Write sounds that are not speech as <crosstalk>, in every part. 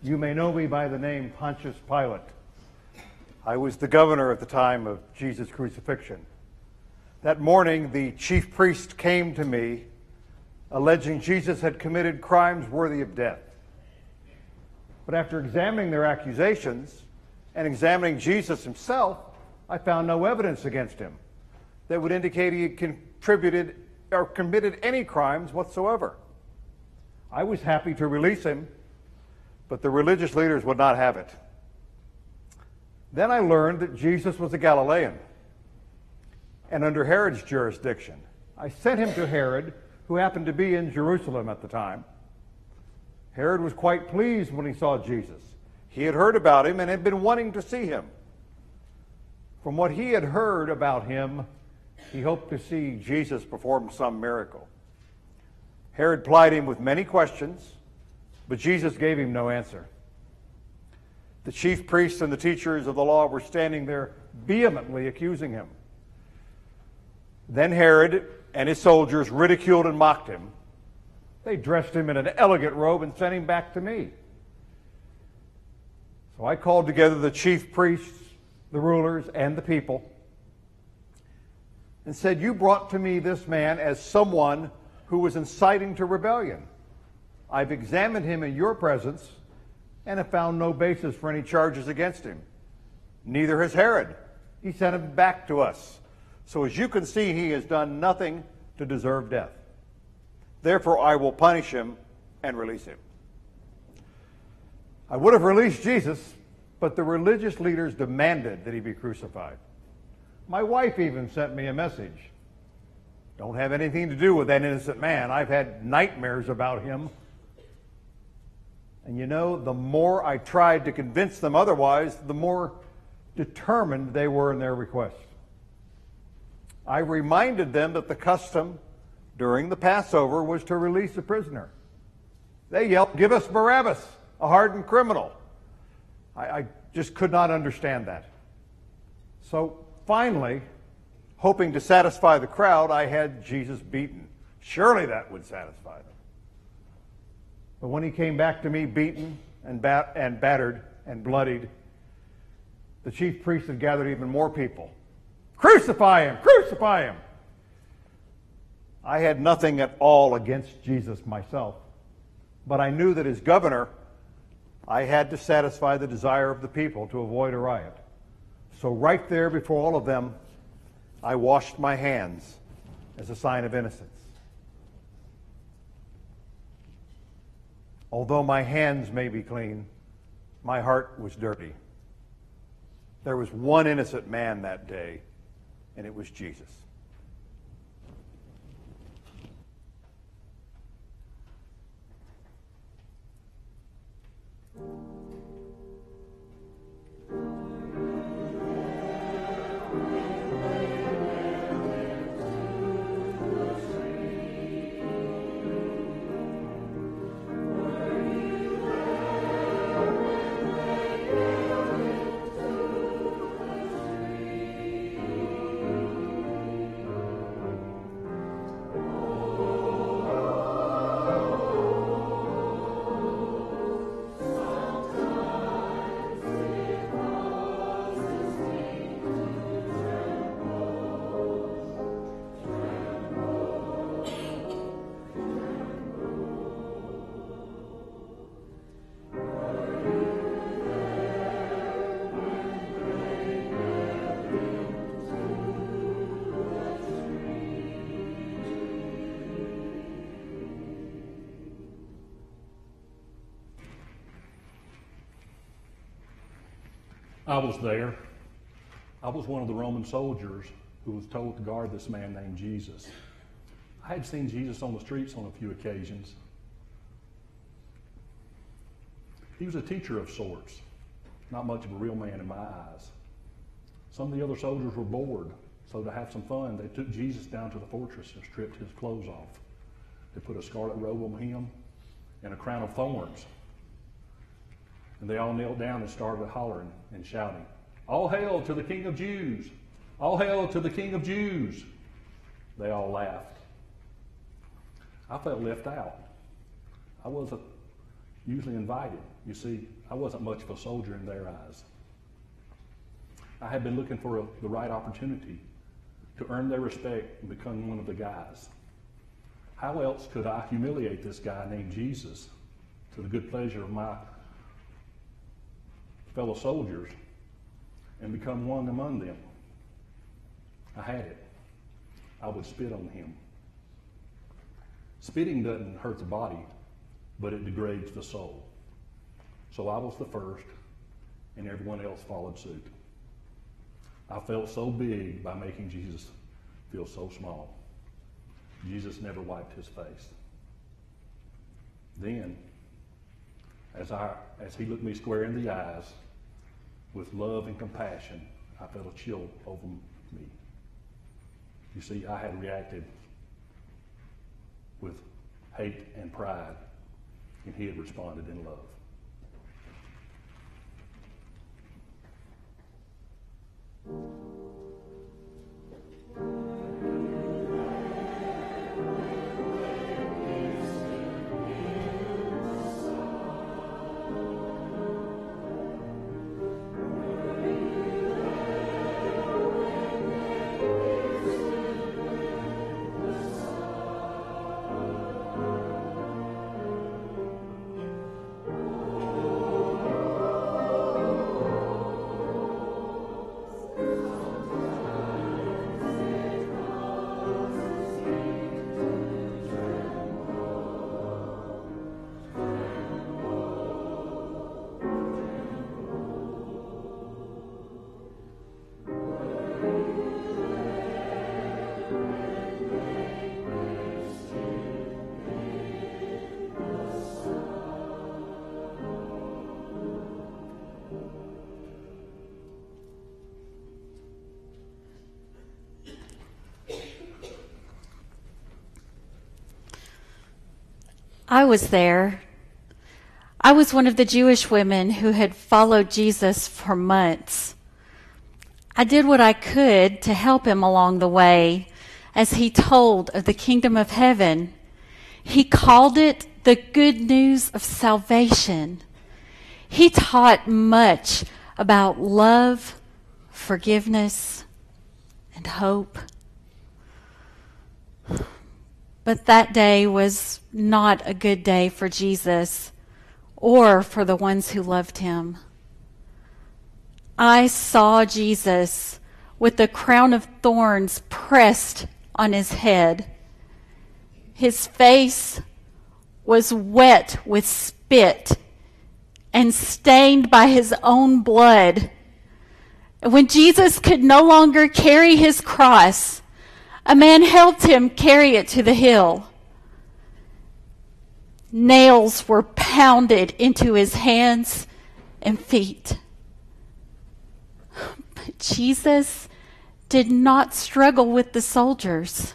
You may know me by the name Pontius Pilate. I was the governor at the time of Jesus' crucifixion. That morning, the chief priest came to me alleging Jesus had committed crimes worthy of death. But after examining their accusations and examining Jesus himself, I found no evidence against him that would indicate he had contributed or committed any crimes whatsoever. I was happy to release him, but the religious leaders would not have it. Then I learned that Jesus was a Galilean and under Herod's jurisdiction. I sent him to Herod, who happened to be in Jerusalem at the time. Herod was quite pleased when he saw Jesus. He had heard about him and had been wanting to see him. From what he had heard about him, he hoped to see Jesus perform some miracle. Herod plied him with many questions, but Jesus gave him no answer. The chief priests and the teachers of the law were standing there vehemently accusing him. Then Herod and his soldiers ridiculed and mocked him. They dressed him in an elegant robe and sent him back to me. So I called together the chief priests, the rulers, and the people and said, You brought to me this man as someone who was inciting to rebellion. I've examined him in your presence and have found no basis for any charges against him. Neither has Herod. He sent him back to us. So as you can see, he has done nothing to deserve death. Therefore, I will punish him and release him. I would have released Jesus, but the religious leaders demanded that he be crucified. My wife even sent me a message. Don't have anything to do with that innocent man. I've had nightmares about him. And you know, the more I tried to convince them otherwise, the more determined they were in their request. I reminded them that the custom during the Passover was to release a prisoner. They yelled, Give us Barabbas, a hardened criminal. I, I just could not understand that. So finally, hoping to satisfy the crowd, I had Jesus beaten. Surely that would satisfy them. But when he came back to me beaten and, bat- and battered and bloodied, the chief priests had gathered even more people. Crucify him! Crucify him! I had nothing at all against Jesus myself, but I knew that as governor, I had to satisfy the desire of the people to avoid a riot. So, right there before all of them, I washed my hands as a sign of innocence. Although my hands may be clean, my heart was dirty. There was one innocent man that day, and it was Jesus. I was there. I was one of the Roman soldiers who was told to guard this man named Jesus. I had seen Jesus on the streets on a few occasions. He was a teacher of sorts, not much of a real man in my eyes. Some of the other soldiers were bored, so to have some fun, they took Jesus down to the fortress and stripped his clothes off. They put a scarlet robe on him and a crown of thorns and they all knelt down and started hollering and shouting, All hail to the King of Jews! All hail to the King of Jews! They all laughed. I felt left out. I wasn't usually invited. You see, I wasn't much of a soldier in their eyes. I had been looking for a, the right opportunity to earn their respect and become one of the guys. How else could I humiliate this guy named Jesus to the good pleasure of my fellow soldiers and become one among them? I had it. I would spit on him. Spitting doesn't hurt the body, but it degrades the soul. So I was the first, and everyone else followed suit. I felt so big by making Jesus feel so small. Jesus never wiped his face. Then, as, I, as he looked me square in the eyes, with love and compassion, I felt a chill over me. You see, I had reacted with hate and pride, and he had responded in love. I was there. I was one of the Jewish women who had followed Jesus for months. I did what I could to help him along the way as he told of the kingdom of heaven. He called it the good news of salvation. He taught much about love, forgiveness, and hope. But that day was not a good day for Jesus or for the ones who loved him. I saw Jesus with the crown of thorns pressed on his head. His face was wet with spit and stained by his own blood. When Jesus could no longer carry his cross, a man helped him carry it to the hill. Nails were pounded into his hands and feet. But Jesus did not struggle with the soldiers.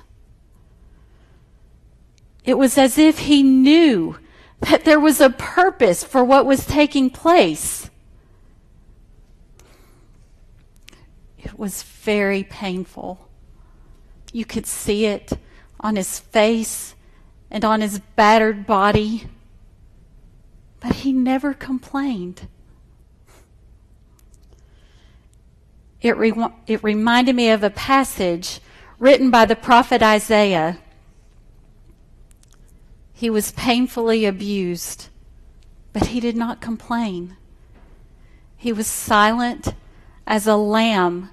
It was as if he knew that there was a purpose for what was taking place. It was very painful. You could see it on his face and on his battered body. But he never complained. It, re- it reminded me of a passage written by the prophet Isaiah. He was painfully abused, but he did not complain. He was silent as a lamb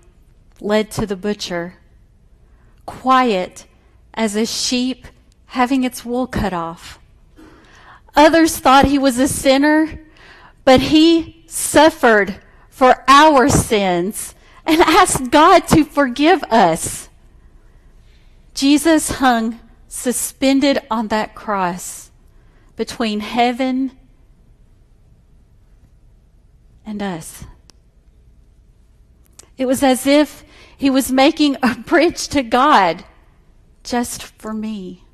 led to the butcher quiet as a sheep having its wool cut off. Others thought he was a sinner, but he suffered for our sins and asked God to forgive us. Jesus hung suspended on that cross between heaven and us. It was as if he was making a <laughs> bridge to God just for me.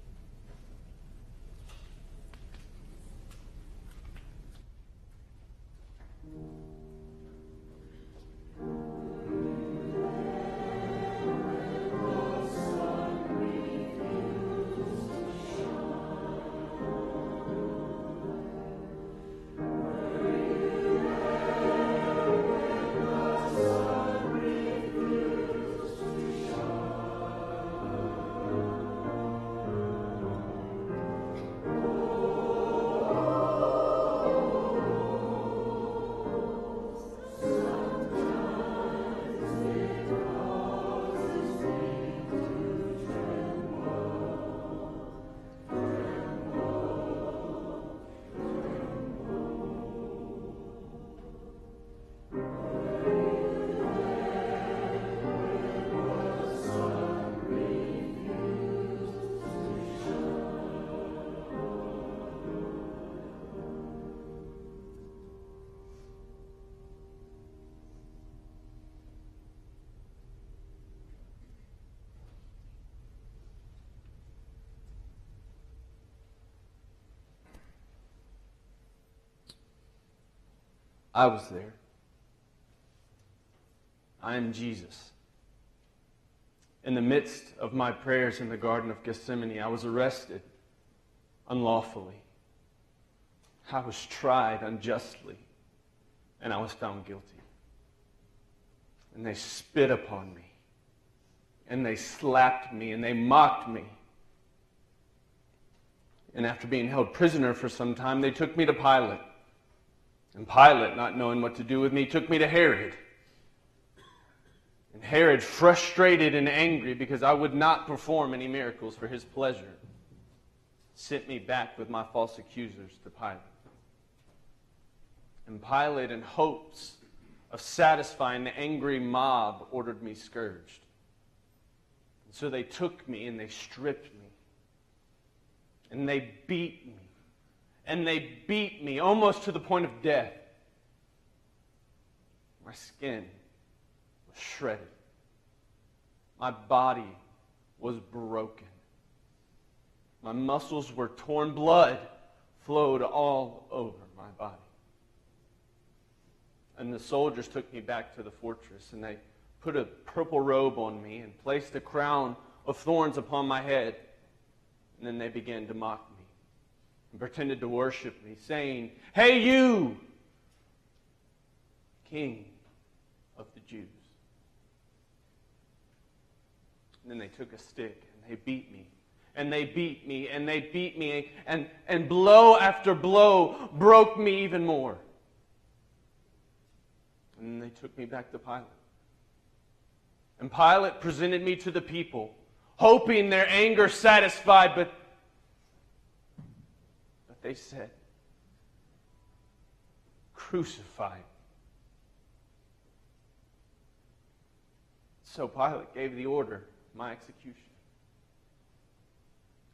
I was there. I am Jesus. In the midst of my prayers in the Garden of Gethsemane, I was arrested unlawfully. I was tried unjustly, and I was found guilty. And they spit upon me, and they slapped me, and they mocked me. And after being held prisoner for some time, they took me to Pilate. And Pilate, not knowing what to do with me, took me to Herod. And Herod, frustrated and angry because I would not perform any miracles for his pleasure, sent me back with my false accusers to Pilate. And Pilate, in hopes of satisfying the angry mob, ordered me scourged. And so they took me and they stripped me. And they beat me. And they beat me almost to the point of death. My skin was shredded. My body was broken. My muscles were torn. Blood flowed all over my body. And the soldiers took me back to the fortress, and they put a purple robe on me and placed a crown of thorns upon my head. And then they began to mock me and pretended to worship me, saying, Hey, you, King of the Jews. And then they took a stick and they beat me. And they beat me and they beat me, and, and blow after blow broke me even more. And they took me back to Pilate. And Pilate presented me to the people, hoping their anger satisfied, but, but they said, Crucify. So Pilate gave the order, my execution.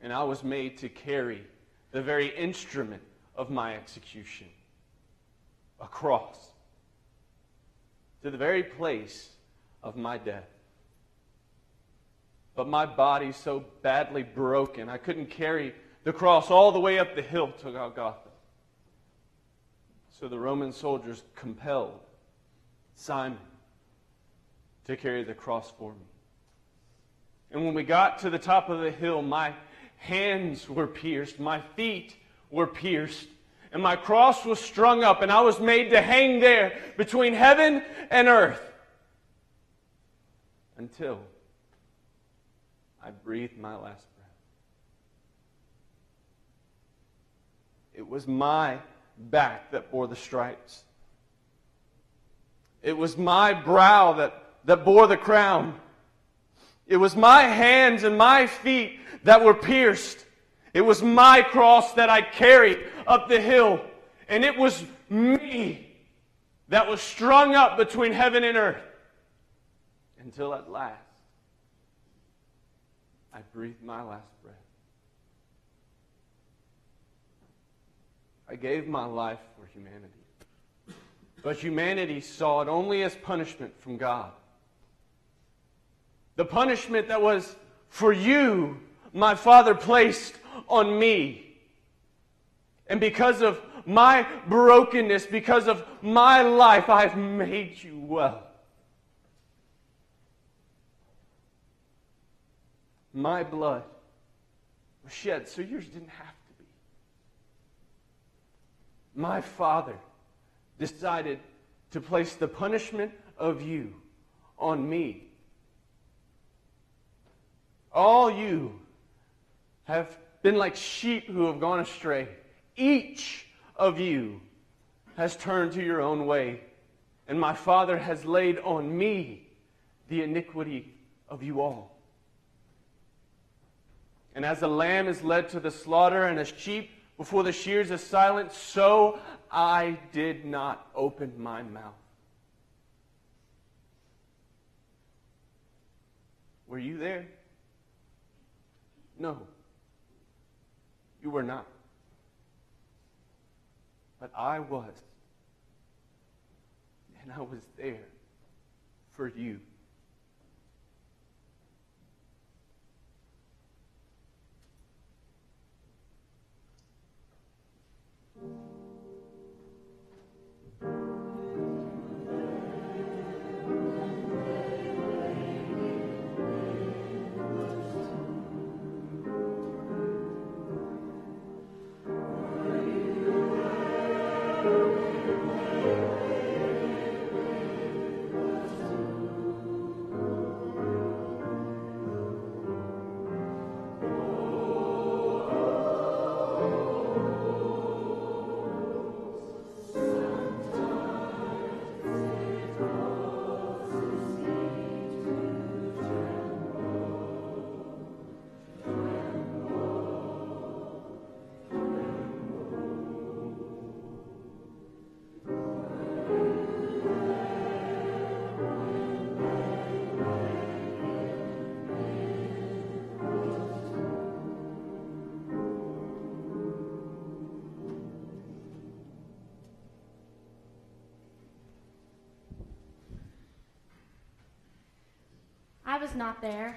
And I was made to carry the very instrument of my execution, a cross, to the very place of my death. But my body so badly broken, I couldn't carry the cross all the way up the hill to Golgotha. So the Roman soldiers compelled Simon to carry the cross for me. And when we got to the top of the hill, my hands were pierced, my feet were pierced, and my cross was strung up, and I was made to hang there between heaven and earth until I breathed my last breath. It was my back that bore the stripes. It was my brow that, that bore the crown. It was my hands and my feet that were pierced. It was my cross that I carried up the hill. And it was me that was strung up between heaven and earth. Until at last, I breathed my last breath. I gave my life for humanity. But humanity saw it only as punishment from God. The punishment that was for you, my Father placed on me. And because of my brokenness, because of my life, I've made you well. My blood was shed so yours didn't have to. My Father decided to place the punishment of you on me. All you have been like sheep who have gone astray. Each of you has turned to your own way, and my Father has laid on me the iniquity of you all. And as a lamb is led to the slaughter, and a sheep before the shears is silent, so I did not open my mouth. Were you there? No. You were not. But I was. And I was there for you. Was not there,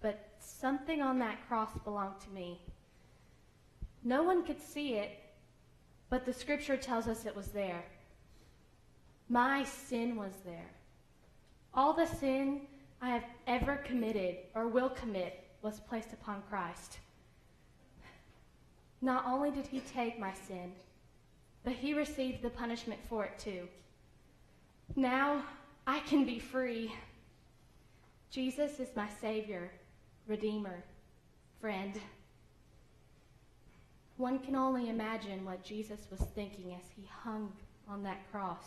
but something on that cross belonged to me. No one could see it, but the scripture tells us it was there. My sin was there. All the sin I have ever committed or will commit was placed upon Christ. Not only did he take my sin, but he received the punishment for it too. Now I can be free. Jesus is my Savior, Redeemer, friend. One can only imagine what Jesus was thinking as he hung on that cross.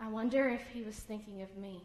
I wonder if he was thinking of me.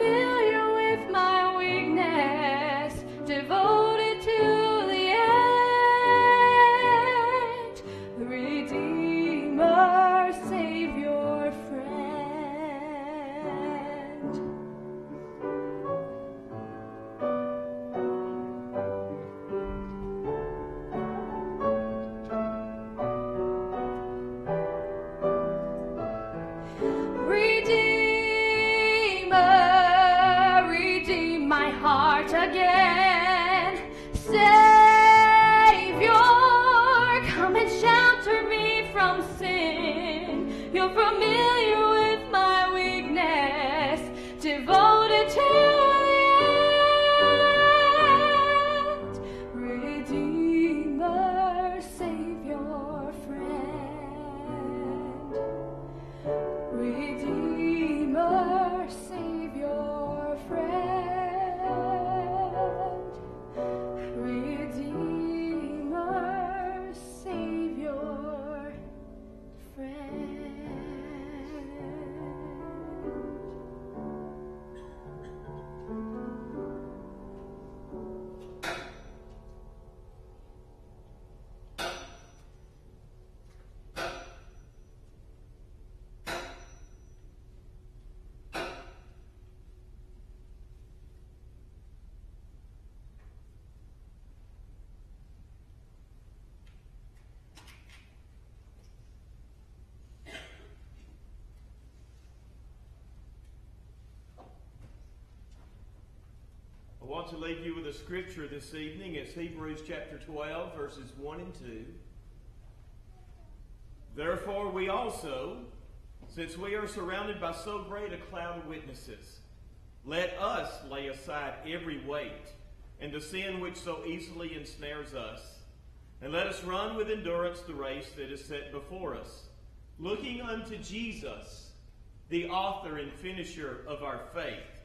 You're want to leave you with a scripture this evening. It's Hebrews chapter 12, verses 1 and 2. Therefore, we also, since we are surrounded by so great a cloud of witnesses, let us lay aside every weight and the sin which so easily ensnares us, and let us run with endurance the race that is set before us, looking unto Jesus, the author and finisher of our faith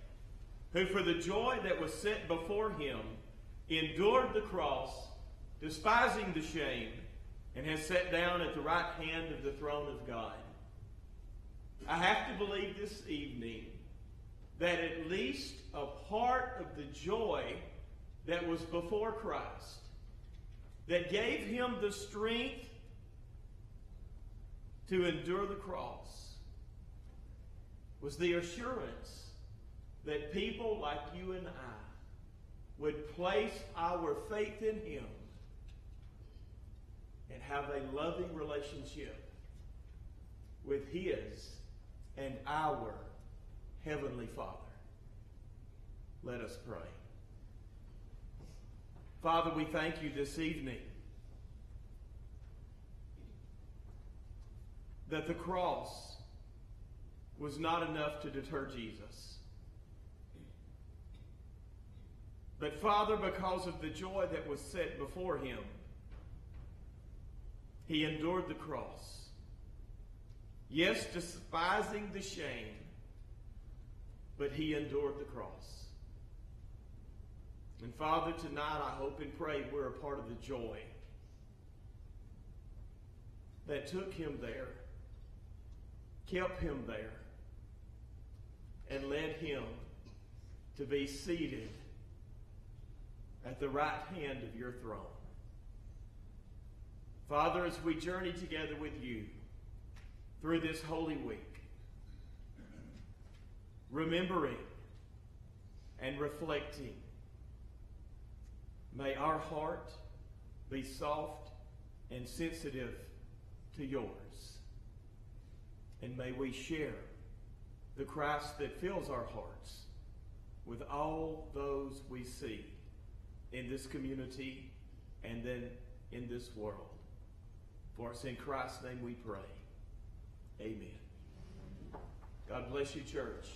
who for the joy that was set before him endured the cross, despising the shame, and has sat down at the right hand of the throne of God. I have to believe this evening that at least a part of the joy that was before Christ, that gave him the strength to endure the cross, was the assurance that people like you and I would place our faith in Him and have a loving relationship with His and our Heavenly Father. Let us pray. Father, we thank you this evening that the cross was not enough to deter Jesus. But Father, because of the joy that was set before him, he endured the cross. Yes, despising the shame, but he endured the cross. And Father, tonight I hope and pray we're a part of the joy that took him there, kept him there, and led him to be seated at the right hand of your throne. Father, as we journey together with you through this holy week, remembering and reflecting, may our heart be soft and sensitive to yours. And may we share the Christ that fills our hearts with all those we see in this community and then in this world. For it's in Christ's name we pray. Amen. God bless you, church.